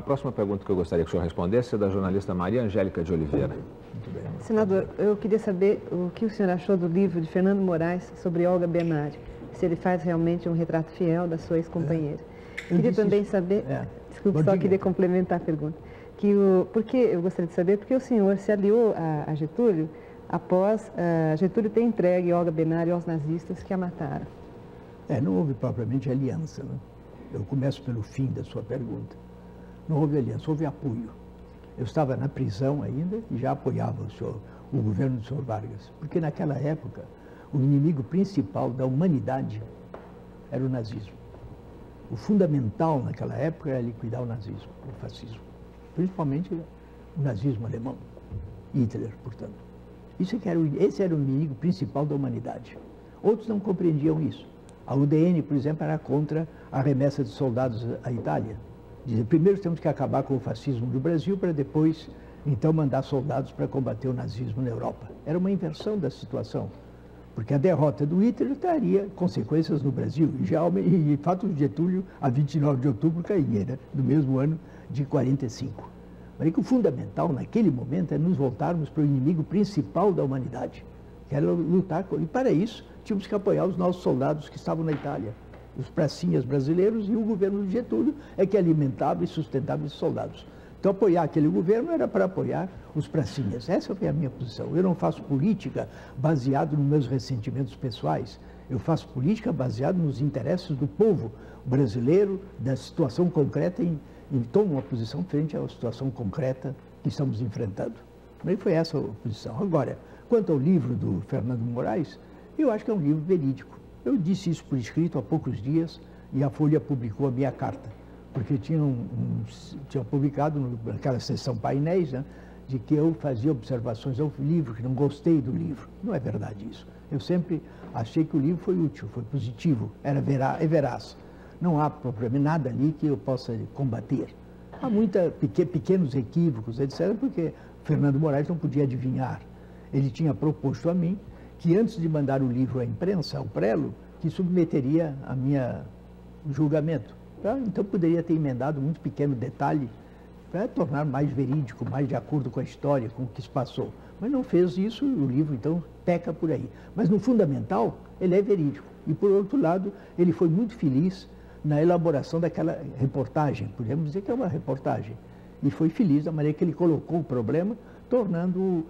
A próxima pergunta que eu gostaria que o senhor respondesse é da jornalista Maria Angélica de Oliveira. Senador, eu queria saber o que o senhor achou do livro de Fernando Moraes sobre Olga Benário, se ele faz realmente um retrato fiel da sua ex-companheira. É. Queria também isso. saber, é. desculpe, só queria complementar a pergunta, que o, porque eu gostaria de saber porque o senhor se aliou a, a Getúlio após uh, Getúlio ter entregue Olga Benário aos nazistas que a mataram. É, não houve propriamente aliança. Né? Eu começo pelo fim da sua pergunta. Não houve aliança, houve apoio. Eu estava na prisão ainda e já apoiava o, senhor, o governo do senhor Vargas, porque naquela época o inimigo principal da humanidade era o nazismo. O fundamental naquela época era liquidar o nazismo, o fascismo, principalmente o nazismo alemão, Hitler, portanto. Isso é era o, esse era o inimigo principal da humanidade. Outros não compreendiam isso. A UDN, por exemplo, era contra a remessa de soldados à Itália. Dizia, primeiro temos que acabar com o fascismo do Brasil para depois, então, mandar soldados para combater o nazismo na Europa. Era uma inversão da situação, porque a derrota do Hitler traria consequências no Brasil. E, já, e, de fato, Getúlio, a 29 de outubro, caía, né? no mesmo ano de 45. Mas que o fundamental naquele momento é nos voltarmos para o inimigo principal da humanidade, que era lutar. E para isso, tínhamos que apoiar os nossos soldados que estavam na Itália, os pracinhas brasileiros e o governo de Getúlio é que alimentava e sustentava esses soldados. Então, apoiar aquele governo era para apoiar os pracinhas. Essa foi a minha posição. Eu não faço política baseado nos meus ressentimentos pessoais. Eu faço política baseado nos interesses do povo brasileiro, da situação concreta em, e toma uma posição frente à situação concreta que estamos enfrentando. E foi essa a posição. Agora, quanto ao livro do Fernando Moraes, eu acho que é um livro verídico. Eu disse isso por escrito há poucos dias e a Folha publicou a minha carta, porque tinham, um, publicado naquela sessão painéis, né, de que eu fazia observações ao livro, que não gostei do livro. Não é verdade isso. Eu sempre achei que o livro foi útil, foi positivo, era verá, é veraz não há propriamente nada ali que eu possa combater. Há muita, pequenos equívocos, etc., porque Fernando Moraes não podia adivinhar. Ele tinha proposto a mim que antes de mandar o livro à imprensa, ao prelo, que submeteria a minha julgamento. Tá? Então poderia ter emendado muito pequeno detalhe para tornar mais verídico, mais de acordo com a história, com o que se passou. Mas não fez isso, o livro então peca por aí. Mas no fundamental, ele é verídico. E por outro lado, ele foi muito feliz na elaboração daquela reportagem, podemos dizer que é uma reportagem. E foi feliz da maneira que ele colocou o problema, tornando,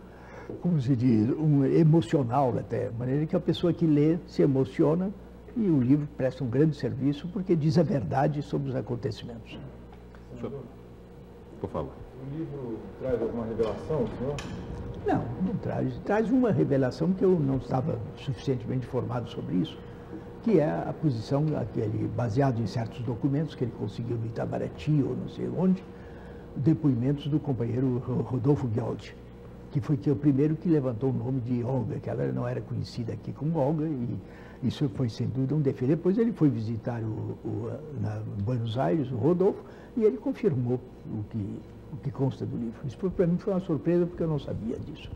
como se diz, um emocional até, de maneira que a pessoa que lê se emociona e o livro presta um grande serviço porque diz a verdade sobre os acontecimentos. Por favor. O livro traz alguma revelação, senhor? Não, não traz. Traz uma revelação que eu não estava suficientemente informado sobre isso que é a posição, aquele, baseado em certos documentos que ele conseguiu no Itabaraty ou não sei onde, depoimentos do companheiro Rodolfo Guialdi, que foi o primeiro que levantou o nome de Olga, que ela não era conhecida aqui como Olga, e isso foi sem dúvida um defeito. Depois ele foi visitar o, o na Buenos Aires, o Rodolfo, e ele confirmou o que, o que consta do livro. Isso para mim foi uma surpresa porque eu não sabia disso.